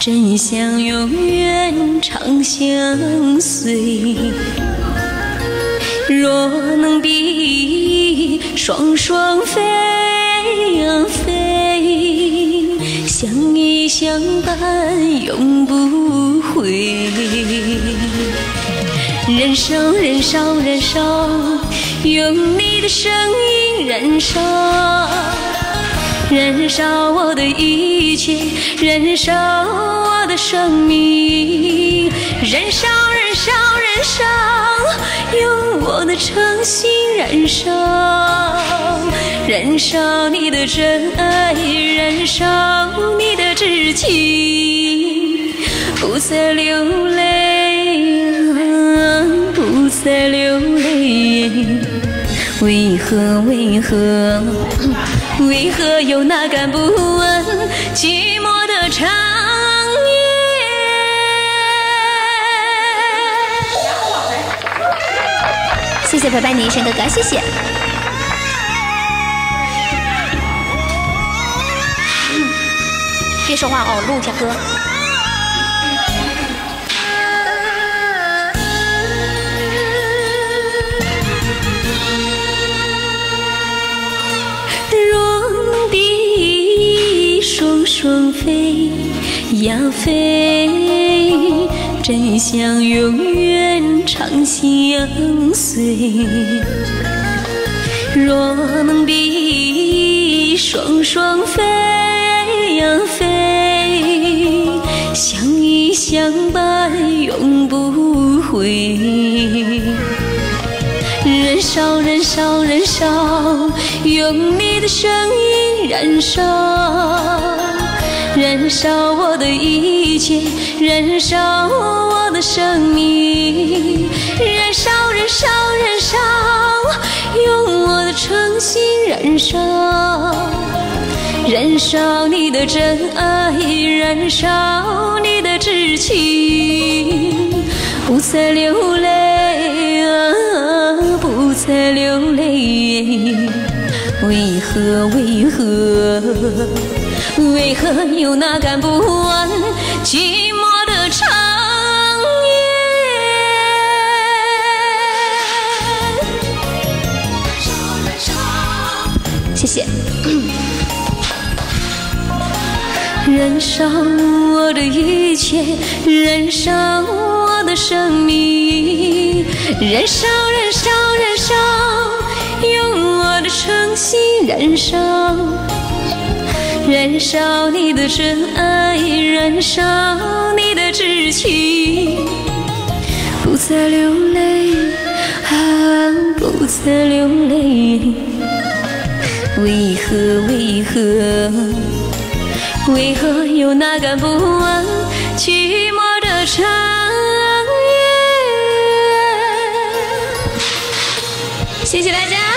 真想永远长相随。若能比翼双双飞呀飞，相依相伴永不悔。燃烧，燃烧，燃烧，用你的声音燃烧，燃烧我的一切，燃烧我的生命，燃烧，燃烧，燃烧，用我的诚心燃烧，燃烧你的真爱，燃烧你的至情，不再流泪，不再流泪，为何为何 为何又哪敢不问寂寞的长夜？谢谢陪伴你一生哥哥，谢谢。别说话哦，录一下歌。呀飞，真想永远长相随。若能比翼双双飞呀飞，相依相伴永不悔。燃烧，燃烧，燃烧，用你的声音燃烧，燃烧我的一切，燃烧我的生命，燃烧，燃烧，燃烧，用我的诚心燃烧，燃烧你的真爱，燃烧你的至情，不再流泪啊，不再流泪，为何为何？为何又哪敢不完寂寞的长夜？谢谢。燃烧我的一切，燃烧我的生命，燃烧，燃烧，燃烧，用我的诚心燃烧，燃烧你的真爱，燃烧你的至情，不再流泪啊，不再流泪，为何为何？为何又哪敢不完寂寞的长夜？谢谢大家。